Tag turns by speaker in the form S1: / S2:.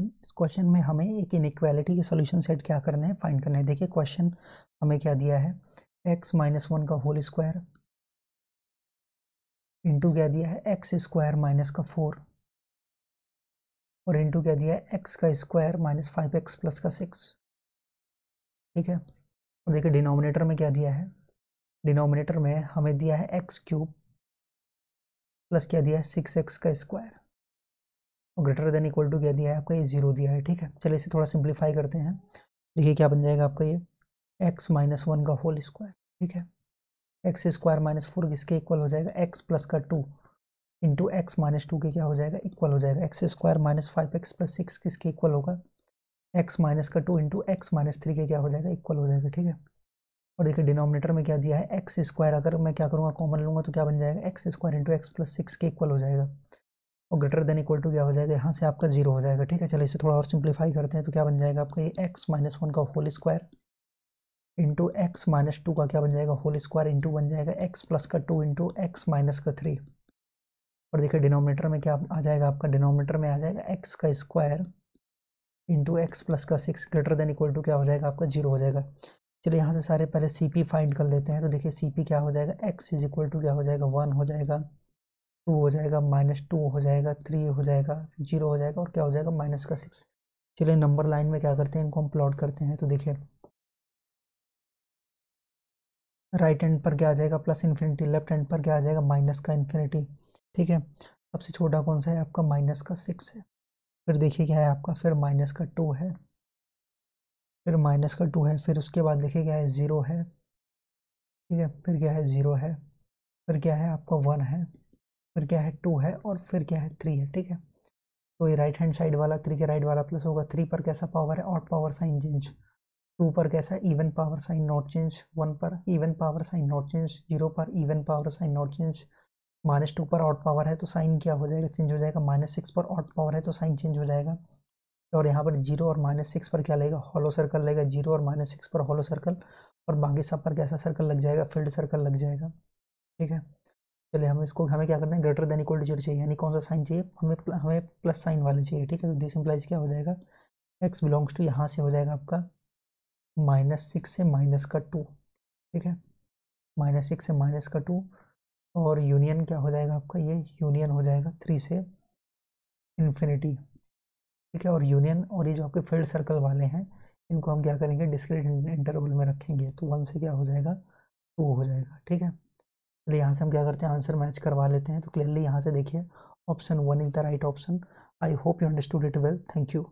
S1: Question इस question में हमें एक इनइक्वालिटी के सॉल्यूशन सेट क्या करने हैं? फाइंड करना है। देखिए क्वेश्चन हमें क्या दिया है? एक्स माइनस वन का होल स्क्वायर इंटू क्या दिया है? एक्स स्क्वायर माइनस का फोर और इंटू क्या दिया है? एक्स का square minus five x plus का सिक्स ठीक है? और देखिए डिनोमिनेटर में क्या दिया है? डिनोमिनेटर में हमें दिया है एक्स क्यूब प्लस क्या दिया है? सिक्स एक्स का स्क्वायर और ग्रेटर देन इक्वल टू क्या दिया है आपका? ये ज़ीरो दिया है, ठीक है? चलिए इसे थोड़ा सिंप्लीफाई करते हैं। देखिए क्या बन जाएगा आपका ये। एक्स माइनस वन का होल स्क्वायर ठीक है? एक्स स्क्वायर माइनस फोर किसके इक्वल हो जाएगा? एक्स प्लस का two into x minus two के क्या हो जाएगा? इक्वल हो जाएगा। X square minus five x plus six किसके इक्वल होगा? एक्स माइनस का two into x minus three के क्या हो जाएगा? इक्वल हो जाएगा, ठीक है? और देखिए डिनोमिनेटर में क्या दिया है? एक्स स्क्वायर अगर मैं क्या करूँगा? कॉमन लूँगा तो क्या बन जाएगा? X square into x plus six के इक्वल हो जाएगा। और ग्रेटर देन इक्वल टू क्या हो जाएगा? यहाँ से आपका ज़ीरो हो जाएगा, ठीक है? चलो इसे थोड़ा और सिंप्लीफाई करते हैं तो क्या बन जाएगा आपका? ये एक्स माइनस वन का whole square into x minus two का क्या बन जाएगा? होल स्क्वायर इंटू बन जाएगा एक्स प्लस का टू इंटू एक्स माइनस का थ्री और देखिए डिनोमीटर में क्या आ जाएगा? आपका डिनोमीटर में आ जाएगा एक्स का स्क्वायर इंटू एक्स प्लस का six greater than equal to क्या हो जाएगा? आपका ज़ीरो हो जाएगा। चलिए यहाँ से सारे पहले सी पी फाइंड कर लेते हैं तो देखिए सी पी क्या हो जाएगा? एक्स इज़ इक्वल टू क्या हो जाएगा? वन हो जाएगा। टू हो जाएगा, माइनस टू हो जाएगा, थ्री हो जाएगा, ज़ीरो हो जाएगा और क्या हो जाएगा, माइनस का सिक्स। चलिए नंबर लाइन में क्या करते हैं, इनको हम प्लॉट करते हैं तो देखिए। राइट हैंड पर क्या आ जाएगा, प्लस इन्फिनिटी, लेफ़्ट हैंड पर क्या आ जाएगा, माइनस का इन्फिनिटी, ठीक है। सबसे छोटा कौन सा है, आपका माइनस का सिक्स है। फिर देखिए क्या है आपका, फिर माइनस का टू है। फिर माइनस का टू है, फिर उसके बाद देखिए क्या है, ज़ीरो है, ठीक है। फिर क्या है, ज़ीरो है। फिर क्या है, आपका वन है। फिर क्या है टू है और फिर क्या है थ्री है, ठीक है? तो ये राइट हैंड साइड वाला थ्री के राइट वाला प्लस होगा। थ्री पर कैसा पावर है? Odd power sign change two पर कैसा even power sign not change one पर even power sign not change zero पर even power sign not change minus two पर ऑट पावर है तो साइन क्या हो जाएगा? चेंज हो जाएगा। माइनस सिक्स पर ऑट पावर है तो साइन चेंज हो जाएगा। और यहाँ पर ज़ीरो और माइनस सिक्स पर क्या लेगा? हॉलो सर्कल लेगा। ज़ीरो और माइनस सिक्स पर हॉलो सर्कल और बाकी सब पर कैसा सर्कल लग जाएगा? फ़ील्ड सर्कल लग जाएगा। ठीक है? चलिए हम इसको हमें क्या करना है? Greater than equal to zero चाहिए। यानी कौन सा साइन चाहिए? हमें प्ल, हमें प्लस साइन वाले चाहिए ठीक है? तो दिस इम्प्लाइज क्या हो जाएगा? एक्स बिलोंग्स टू यहाँ से हो जाएगा आपका माइनस सिक्स से माइनस का टू ठीक है? माइनस सिक्स से माइनस का टू और यूनियन क्या हो जाएगा आपका? ये यूनियन हो जाएगा थ्री से इन्फिनिटी ठीक है? और यूनियन और ये जो आपके फ़ील्ड सर्कल वाले हैं इनको हम क्या करेंगे? डिस्क्रिट इंटरवल में रखेंगे। तो वन से क्या हो जाएगा? टू हो जाएगा ठीक है? चलिए यहाँ से हम क्या करते हैं? आंसर मैच करवा लेते हैं। तो क्लियरली यहाँ से देखिए option one is the right option I hope you understood it well thank you